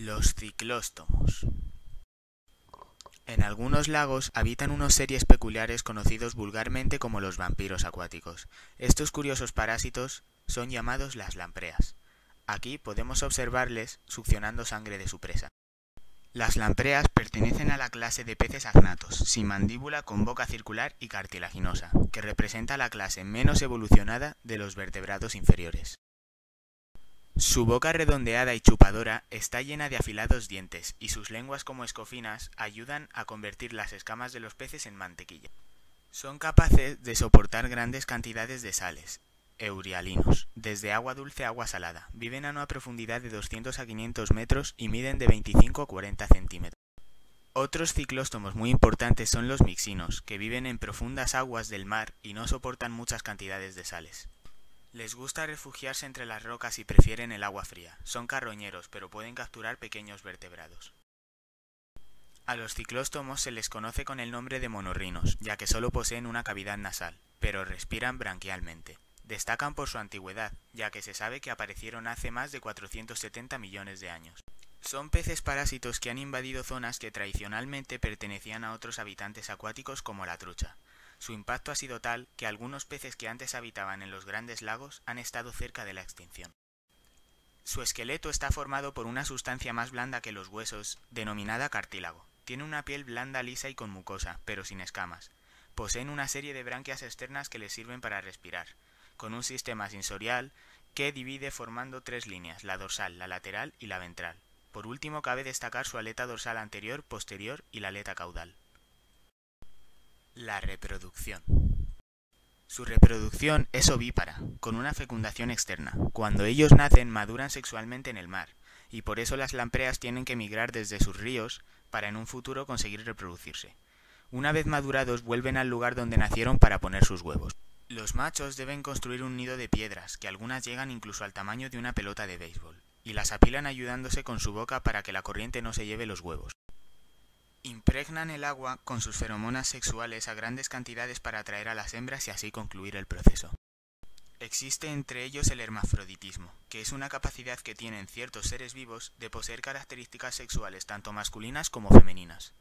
Los ciclóstomos. En algunos lagos habitan unos seres peculiares conocidos vulgarmente como los vampiros acuáticos. Estos curiosos parásitos son llamados las lampreas. Aquí podemos observarles succionando sangre de su presa. Las lampreas pertenecen a la clase de peces agnatos, sin mandíbula con boca circular y cartilaginosa, que representa la clase menos evolucionada de los vertebrados inferiores. Su boca redondeada y chupadora está llena de afilados dientes y sus lenguas como escofinas ayudan a convertir las escamas de los peces en mantequilla. Son capaces de soportar grandes cantidades de sales, eurialinos, desde agua dulce a agua salada. Viven a una profundidad de 200 a 500 metros y miden de 25 a 40 centímetros. Otros ciclóstomos muy importantes son los mixinos, que viven en profundas aguas del mar y no soportan muchas cantidades de sales. Les gusta refugiarse entre las rocas y prefieren el agua fría. Son carroñeros, pero pueden capturar pequeños vertebrados. A los ciclóstomos se les conoce con el nombre de monorrinos, ya que solo poseen una cavidad nasal, pero respiran branquialmente. Destacan por su antigüedad, ya que se sabe que aparecieron hace más de 470 millones de años. Son peces parásitos que han invadido zonas que tradicionalmente pertenecían a otros habitantes acuáticos como la trucha. Su impacto ha sido tal que algunos peces que antes habitaban en los grandes lagos han estado cerca de la extinción. Su esqueleto está formado por una sustancia más blanda que los huesos, denominada cartílago. Tiene una piel blanda, lisa y con mucosa, pero sin escamas. Poseen una serie de branquias externas que les sirven para respirar, con un sistema sensorial que divide formando tres líneas, la dorsal, la lateral y la ventral. Por último, cabe destacar su aleta dorsal anterior, posterior y la aleta caudal. La reproducción. Su reproducción es ovípara, con una fecundación externa. Cuando ellos nacen maduran sexualmente en el mar, y por eso las lampreas tienen que migrar desde sus ríos para en un futuro conseguir reproducirse. Una vez madurados vuelven al lugar donde nacieron para poner sus huevos. Los machos deben construir un nido de piedras, que algunas llegan incluso al tamaño de una pelota de béisbol, y las apilan ayudándose con su boca para que la corriente no se lleve los huevos. Impregnan el agua con sus feromonas sexuales a grandes cantidades para atraer a las hembras y así concluir el proceso. Existe entre ellos el hermafroditismo, que es una capacidad que tienen ciertos seres vivos de poseer características sexuales tanto masculinas como femeninas.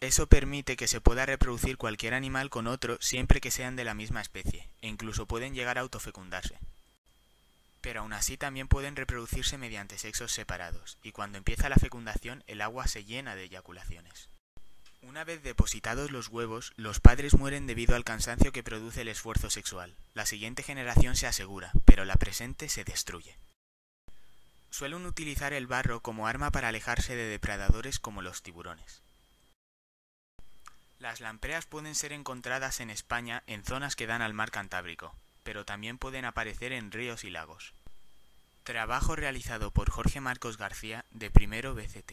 Eso permite que se pueda reproducir cualquier animal con otro siempre que sean de la misma especie, e incluso pueden llegar a autofecundarse pero aún así también pueden reproducirse mediante sexos separados, y cuando empieza la fecundación el agua se llena de eyaculaciones. Una vez depositados los huevos, los padres mueren debido al cansancio que produce el esfuerzo sexual. La siguiente generación se asegura, pero la presente se destruye. Suelen utilizar el barro como arma para alejarse de depredadores como los tiburones. Las lampreas pueden ser encontradas en España en zonas que dan al mar Cantábrico, pero también pueden aparecer en ríos y lagos. Trabajo realizado por Jorge Marcos García de Primero BCT.